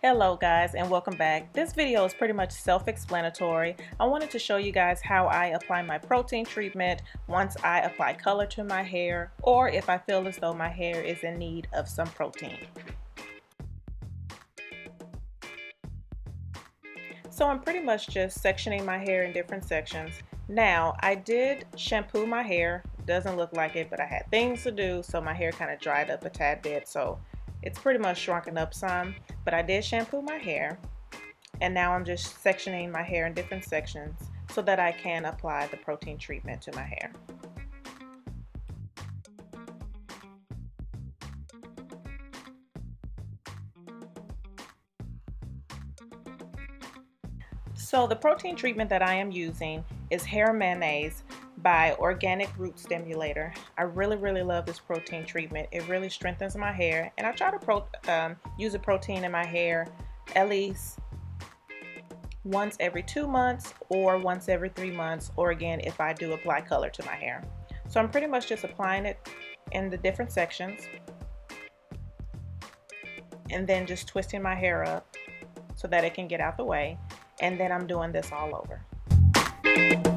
Hello guys and welcome back. This video is pretty much self-explanatory. I wanted to show you guys how I apply my protein treatment once I apply color to my hair or if I feel as though my hair is in need of some protein. So I'm pretty much just sectioning my hair in different sections. Now I did shampoo my hair. Doesn't look like it but I had things to do so my hair kind of dried up a tad bit so it's pretty much shrunken up some, but I did shampoo my hair and now I'm just sectioning my hair in different sections so that I can apply the protein treatment to my hair. So the protein treatment that I am using is hair mayonnaise by Organic Root Stimulator. I really, really love this protein treatment. It really strengthens my hair. And I try to um, use a protein in my hair at least once every two months or once every three months or again if I do apply color to my hair. So I'm pretty much just applying it in the different sections and then just twisting my hair up so that it can get out the way and then I'm doing this all over thank you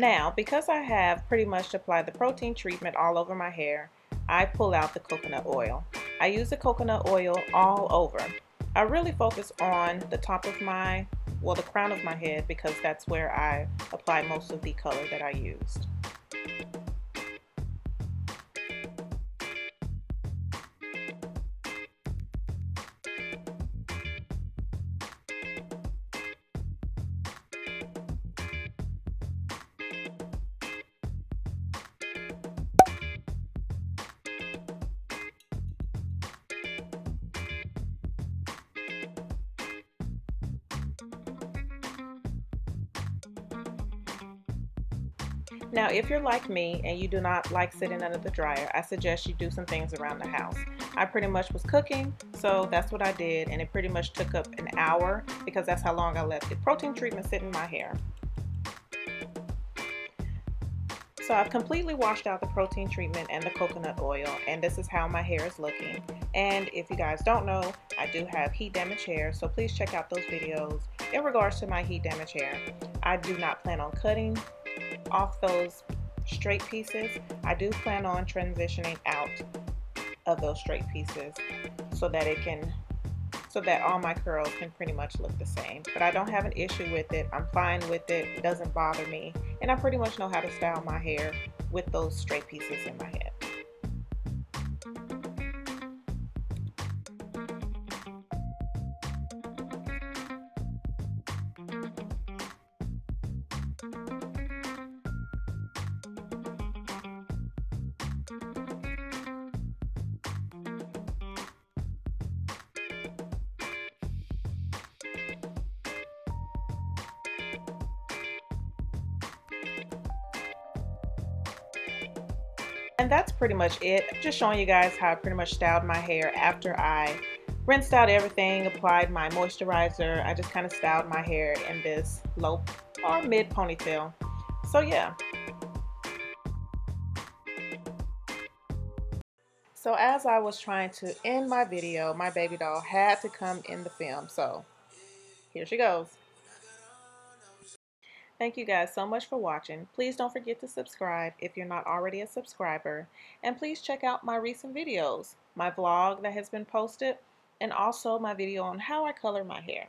Now, because I have pretty much applied the protein treatment all over my hair, I pull out the coconut oil. I use the coconut oil all over. I really focus on the top of my, well the crown of my head because that's where I apply most of the color that I used. Now, if you're like me and you do not like sitting under the dryer, I suggest you do some things around the house. I pretty much was cooking, so that's what I did, and it pretty much took up an hour because that's how long I left the protein treatment sit in my hair. So I've completely washed out the protein treatment and the coconut oil, and this is how my hair is looking. And if you guys don't know, I do have heat damage hair, so please check out those videos in regards to my heat damage hair. I do not plan on cutting off those straight pieces, I do plan on transitioning out of those straight pieces so that it can so that all my curls can pretty much look the same. But I don't have an issue with it. I'm fine with it. It doesn't bother me. And I pretty much know how to style my hair with those straight pieces in my head. And that's pretty much it. Just showing you guys how I pretty much styled my hair after I rinsed out everything, applied my moisturizer. I just kind of styled my hair in this low or mid ponytail. So yeah. So as I was trying to end my video, my baby doll had to come in the film. So here she goes. Thank you guys so much for watching. Please don't forget to subscribe if you're not already a subscriber. And please check out my recent videos, my vlog that has been posted, and also my video on how I color my hair.